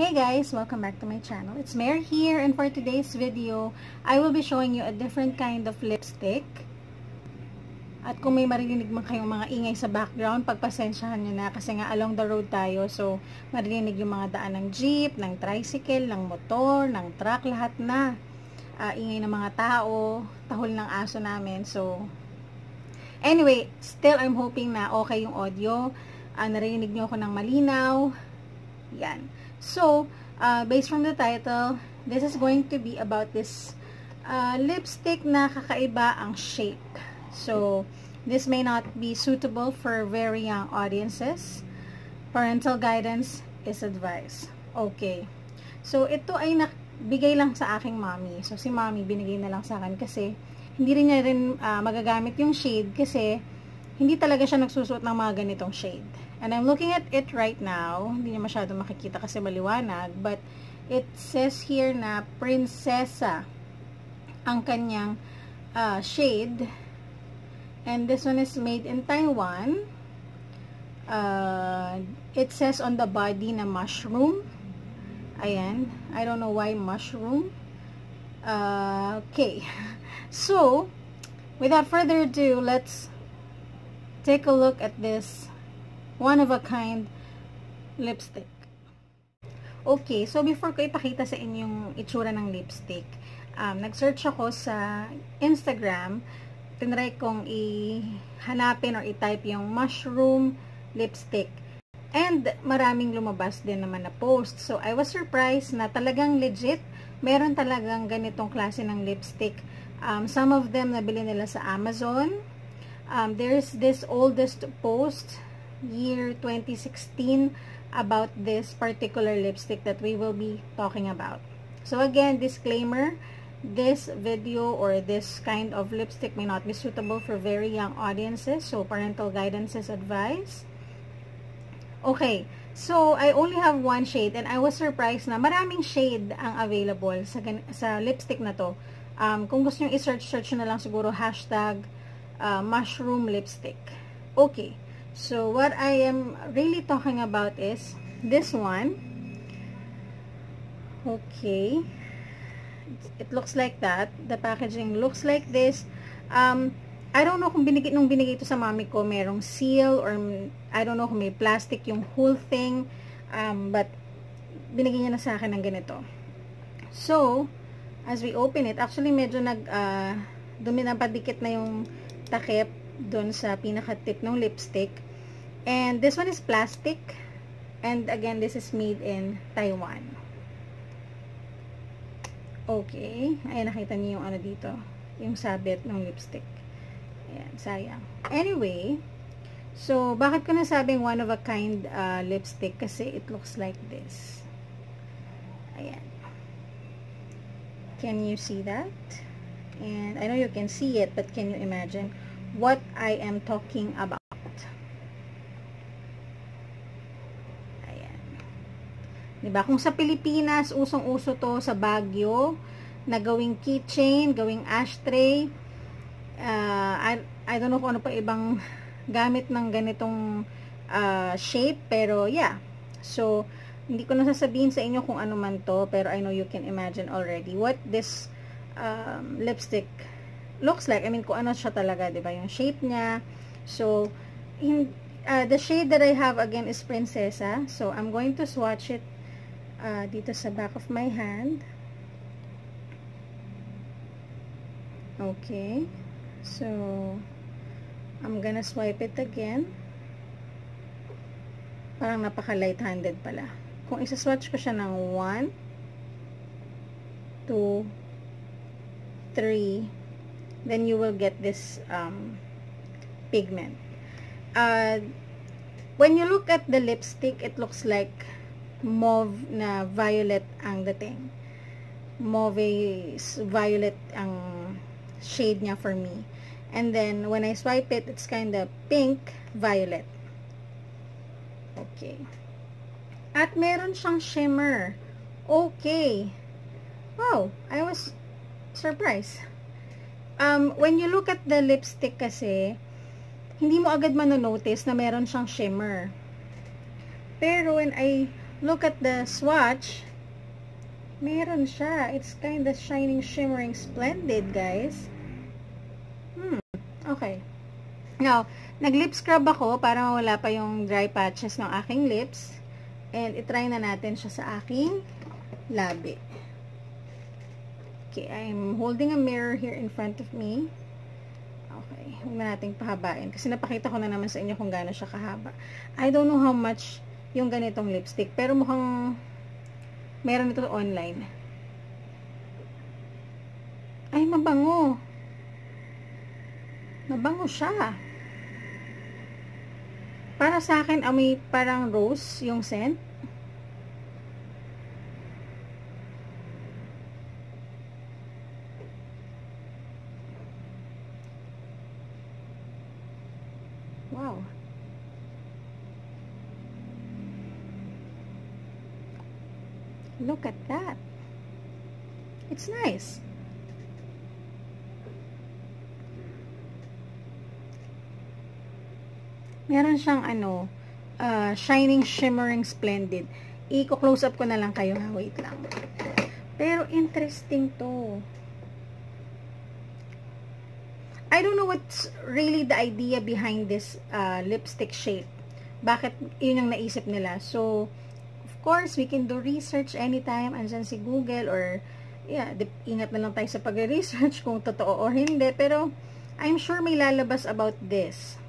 Hey guys! Welcome back to my channel. It's Mare here and for today's video, I will be showing you a different kind of lipstick. At kung may marinig man kayong mga ingay sa background, pagpasensyahan nyo na kasi nga along the road tayo. So, marinig yung mga daan ng jeep, ng tricycle, ng motor, ng truck, lahat na. Uh, ingay ng mga tao, tahol ng aso namin. So, anyway, still I'm hoping na okay yung audio. Uh, narinig nyo ako ng malinaw. Yan. So, uh, based from the title, this is going to be about this uh, lipstick na kakaiba ang shape. So, this may not be suitable for very young audiences. Parental guidance is advised. Okay. So, ito ay bigay lang sa aking mommy. So, si mommy binigay na lang sa akin kasi hindi rin niya rin uh, magagamit yung shade kasi hindi talaga siya nagsusuot ng mga ganitong shade. And I'm looking at it right now. Hindi niya masyado makikita kasi maliwanag. But it says here na Prinsesa ang kanyang uh, shade. And this one is made in Taiwan. Uh, it says on the body na mushroom. Ayan. I don't know why mushroom. Uh, okay. So, without further ado, let's take a look at this one-of-a-kind lipstick. Okay, so before ko ipakita sa inyong itsura ng lipstick, um, nag-search ako sa Instagram, tinry kong i-hanapin or i-type yung mushroom lipstick. And maraming lumabas din naman na post. So, I was surprised na talagang legit, meron talagang ganitong klase ng lipstick. Um, some of them nabili nila sa Amazon. Um, there's this oldest post year 2016 about this particular lipstick that we will be talking about. So again, disclaimer, this video or this kind of lipstick may not be suitable for very young audiences, so parental guidance is advised. Okay, so I only have one shade and I was surprised na maraming shade ang available sa, sa lipstick na to. Um, kung gusto nyo i-search, search na lang siguro hashtag uh, mushroom lipstick. Okay. So, what I am really talking about is this one. Okay. It looks like that. The packaging looks like this. Um, I don't know kung binigay, nung binigay ito sa mami ko, merong seal or I don't know kung may plastic yung whole thing. Um, but, binigay niya na sa akin ng ganito. So, as we open it, actually medyo nag, uh, dumi na padikit na yung takip doon sa pinaka-tip ng lipstick. And this one is plastic. And again, this is made in Taiwan. Okay. Ay, nakita niyo yung ano dito. Yung sabit ng lipstick. Ayan, sayang. Anyway, so, bakit ko nasabing one of a kind uh, lipstick? Kasi it looks like this. Ayan. Can you see that? And I know you can see it, but can you imagine? What I am talking about. Ayan. Diba? Kung sa Pilipinas, usong-uso to sa Baguio, na gawing keychain, gawing ashtray, uh, I, I don't know kung ano pa ibang gamit ng ganitong uh, shape, pero yeah. So, hindi ko nasasabihin sa inyo kung ano man to, pero I know you can imagine already what this um, lipstick looks like. I mean, kung ano siya talaga, di ba? Yung shape niya. So, in, uh, the shade that I have again is Princesa. So, I'm going to swatch it uh, dito sa back of my hand. Okay. So, I'm gonna swipe it again. Parang napaka light-handed pala. Kung isa-swatch ko siya ng 1, 2, 3, then you will get this um, pigment. Uh, when you look at the lipstick, it looks like mauve na violet ang dating. Mauve violet ang shade niya for me. And then, when I swipe it, it's kind of pink violet. Okay. At meron siyang shimmer. Okay. Wow, I was surprised um, when you look at the lipstick kasi, hindi mo agad manonotice na meron siyang shimmer. Pero when I look at the swatch, meron siya. It's kind of shining, shimmering, splendid, guys. Hmm, okay. Now, nag-lip scrub ako para wala pa yung dry patches ng aking lips. And itry na natin siya sa aking labi. Okay, I'm holding a mirror here in front of me. Okay, huwag na nating pahabain. Kasi napakita ko na naman sa inyo kung gaano siya kahaba. I don't know how much yung ganitong lipstick. Pero mukhang meron ito online. Ay, mabango. Mabango siya. Para sa akin, amoy parang rose yung scent. Wow. Look at that. It's nice. meron siyang ano, uh, shining, shimmering, splendid. I-close up ko na lang kayo. Wait lang. Pero interesting to. I don't know what's really the idea behind this uh, lipstick shape. Bakit yun yung naisip nila. So, course, we can do research anytime. Andyan si Google or yeah, ingat na lang tayo sa pag-research kung totoo or hindi. Pero, I'm sure may lalabas about this.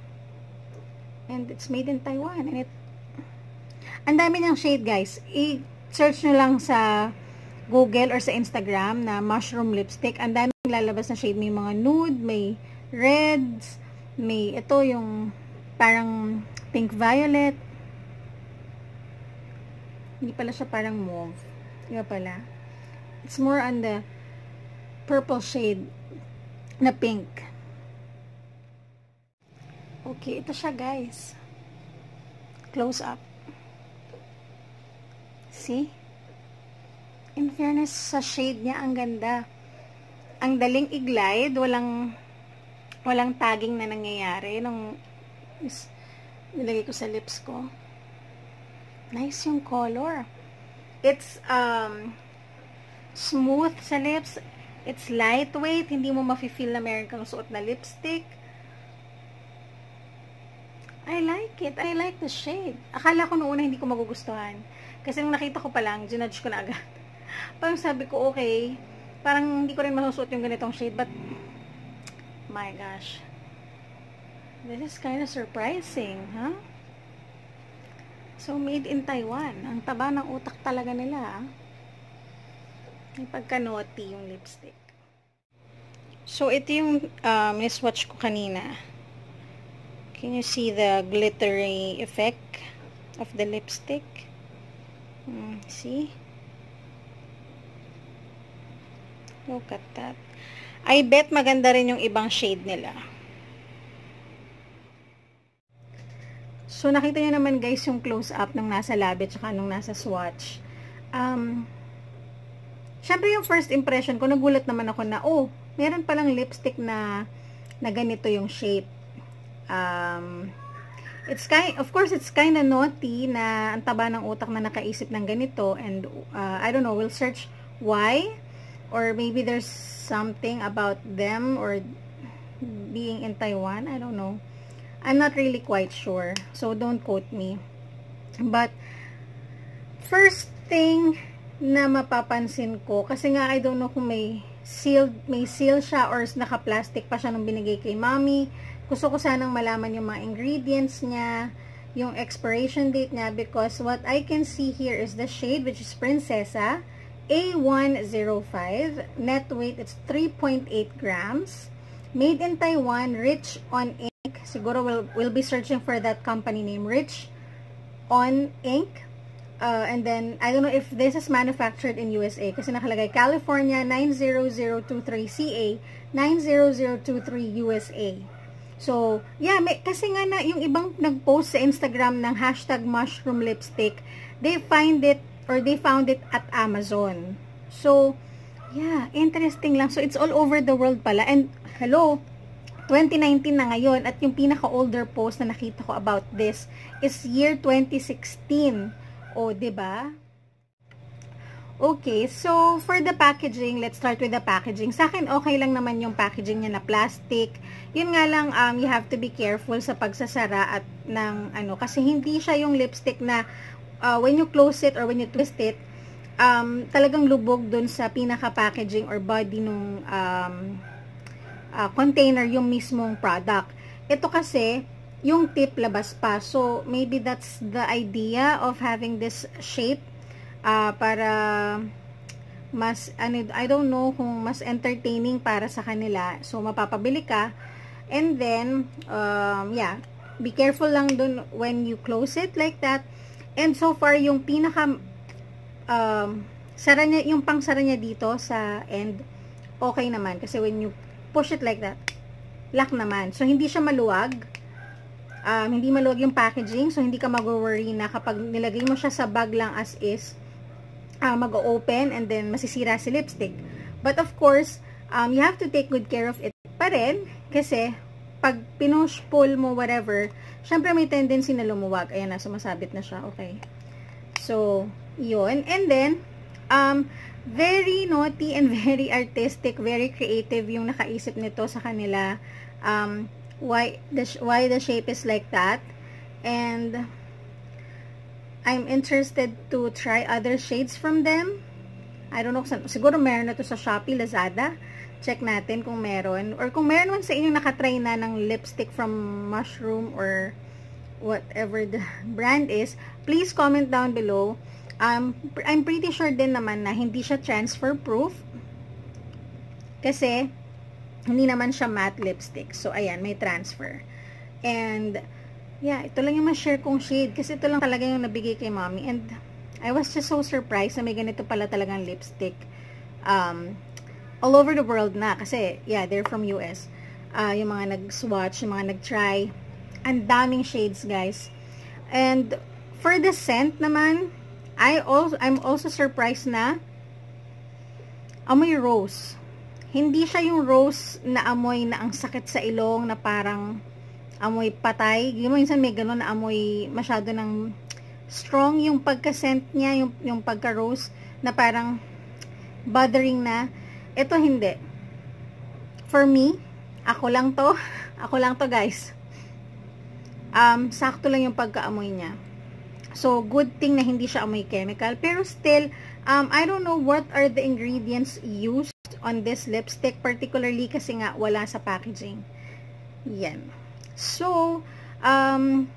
And it's made in Taiwan. And it, ang dami niyang shade guys. I-search nyo lang sa Google or sa Instagram na mushroom lipstick. Ang dami lalabas na shade. May mga nude, may reds, may ito yung parang pink violet. Hindi pala siya parang mauve. Iba pala. It's more on the purple shade na pink. Okay, ito siya guys. Close up. See? In fairness, sa shade niya, ang ganda. Ang daling i-glide, walang walang tagging na nangyayari nung nilagay ko sa lips ko. Nice yung color. It's um smooth sa lips. It's lightweight. Hindi mo mafe-feel na meron kang suot na lipstick I like it. I like the shade. Akala ko noong una hindi ko magugustuhan. Kasi nung nakita ko pa lang, ginudge ko na agad. parang sabi ko, okay, parang hindi ko rin masusuot yung ganitong shade, but, my gosh. This is kind of surprising, huh? So, made in Taiwan. Ang taba ng utak talaga nila, ah. May pagka-naughty yung lipstick. So, ito yung um, niswatch ko kanina. Can you see the glittery effect of the lipstick? Mm, see? Look at that. I bet maganda rin yung ibang shade nila. So, nakita niyo naman guys yung close-up nung nasa labi at nung nasa swatch. Um, Siyempre yung first impression ko, nagulat naman ako na, oh, meron palang lipstick na, na ganito yung shape um, it's kind, of course, it's kind of naughty na ang taba ng utak na nakaisip ng ganito and uh, I don't know, we'll search why or maybe there's something about them or being in Taiwan, I don't know. I'm not really quite sure, so don't quote me. But, first thing na mapapansin ko, kasi nga I don't know kung may sealed, may seal siya or naka-plastic pa siya nung binigay kay mommy, gusto ko sanang malaman yung mga ingredients niya, yung expiration date niya because what I can see here is the shade which is Princessa A105. Net weight, it's 3.8 grams. Made in Taiwan, rich on. Siguro we'll, we'll be searching for that company name, Rich on ink. Uh, and then, I don't know if this is manufactured in USA kasi nakalagay California 90023CA 90023 USA. So, yeah, may, kasi nga na, yung ibang nag-post sa Instagram ng hashtag mushroom lipstick, they find it, or they found it at Amazon. So, yeah, interesting lang. So, it's all over the world pala. And, hello, 2019 na ngayon, at yung pinaka-older post na nakita ko about this is year 2016, O, 'di ba? Okay, so for the packaging, let's start with the packaging. Sa akin, okay lang naman yung packaging niya na plastic. Yun nga lang, um, you have to be careful sa pagsasara at ng ano, kasi hindi siya yung lipstick na uh, when you close it or when you twist it, um, talagang lubog dun sa pinaka-packaging or body nung um, uh, container yung mismong product. Ito kasi, yung tip labas pa. So, maybe that's the idea of having this shape uh, para mas ano, I don't know kung mas entertaining para sa kanila. So mapapabili ka and then um, yeah, be careful lang dun when you close it like that. And so far yung pinaka um, sara niya yung pang sara niya dito sa end okay naman kasi when you push it like that lock naman. So hindi siya maluwag. Um, hindi maluwag yung packaging so hindi ka mag-worry na kapag nilagay mo siya sa bag lang as is uh, mag-open and then masisira si lipstick. But of course, um, you have to take good care of it pa rin kasi pag pinush, pull mo, whatever, syempre may tendency na lumuwag. Ayan na, sumasabit na siya. Okay. So, yun. And then, um, very naughty and very artistic, very creative yung nakaisip nito sa kanila. Um, why the, why the shape is like that. And, I'm interested to try other shades from them. I don't know, siguro meron na to sa Shopee, Lazada. Check natin kung meron. Or kung meron man sa inyo nakatry na ng lipstick from Mushroom or whatever the brand is, please comment down below. Um, I'm pretty sure din naman na hindi siya transfer proof. Kasi, hindi naman siya matte lipstick. So, ayan, may transfer. And, yeah, ito lang yung ma-share kong shade kasi ito lang talaga yung nabigay kay mommy and I was just so surprised na may ganito pala talagang lipstick um, all over the world na kasi yeah, they're from US uh, yung mga nag-swatch, yung mga nag-try ang daming shades guys and for the scent naman I also, I'm also surprised na amoy rose hindi siya yung rose na amoy na ang sakit sa ilong na parang amoy patay. Yung minsan may ganun na amoy masyado ng strong yung pagka-scent niya, yung, yung pagka-rose na parang bothering na. Ito hindi. For me, ako lang to. Ako lang to guys. Um, sakto lang yung pagka-amoy niya. So, good thing na hindi siya amoy chemical. Pero still, um, I don't know what are the ingredients used on this lipstick. Particularly kasi nga wala sa packaging. Yan. So, um,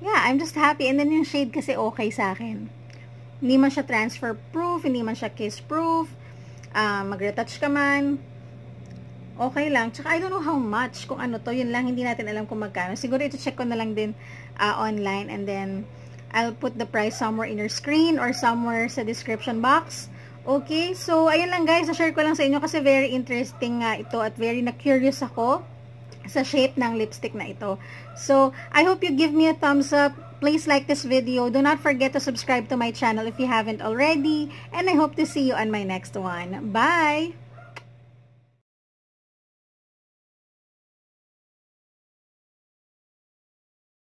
yeah, I'm just happy. And then yung shade kasi okay sa akin. Hindi man siya transfer proof, hindi man siya kiss proof. Uh, mag-retouch ka man. Okay lang. Tsaka I don't know how much, kung ano to, yun lang, hindi natin alam kung magkano. Siguro ito check ko na lang din uh, online and then I'll put the price somewhere in your screen or somewhere sa description box. Okay, so ayun lang guys, na-share ko lang sa inyo kasi very interesting nga ito at very na-curious ako sa shape ng lipstick na ito. So, I hope you give me a thumbs up. Please like this video. Do not forget to subscribe to my channel if you haven't already. And I hope to see you on my next one. Bye!